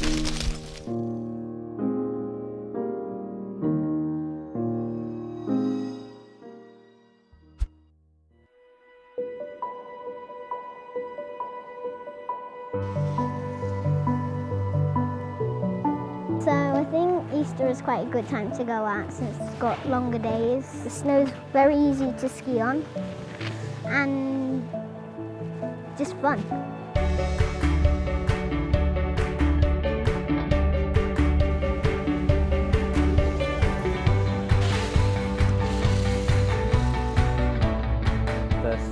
So I think Easter is quite a good time to go out since it's got longer days. The snow's very easy to ski on and just fun.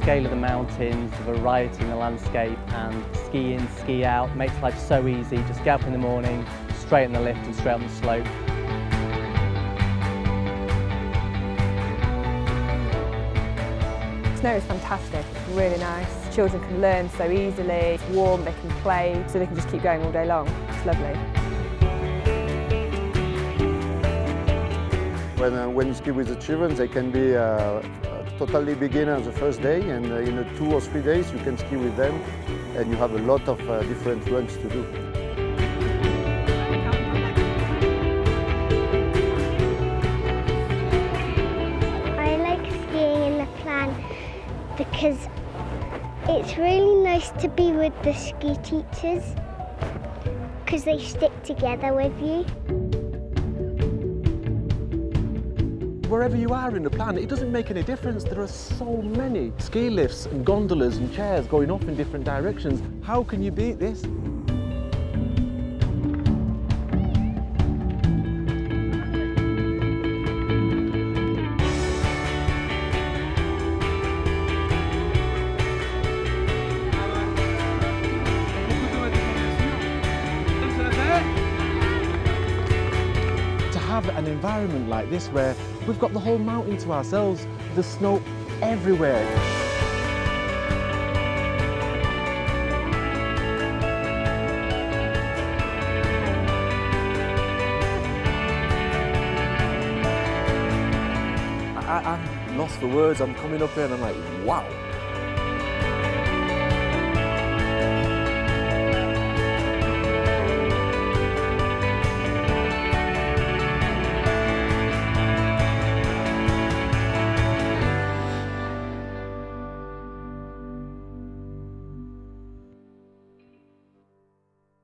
Scale of the mountains, the variety in the landscape and ski in, ski out makes life so easy. Just get up in the morning, straight on the lift and straight on the slope. Snow is fantastic, it's really nice. Children can learn so easily, it's warm, they can play, so they can just keep going all day long. It's lovely. When, uh, when you ski with the children, they can be uh, uh, totally beginner the first day, and uh, in two or three days you can ski with them, and you have a lot of uh, different runs to do. I like skiing in La Plagne because it's really nice to be with the ski teachers because they stick together with you. Wherever you are in La Plagne, it doesn't make any difference. There are so many ski lifts and gondolas and chairs going off in different directions. How can you beat this? Have an environment like this where we've got the whole mountain to ourselves, the snow everywhere. I, I'm lost for words. I'm coming up here and I'm like, wow.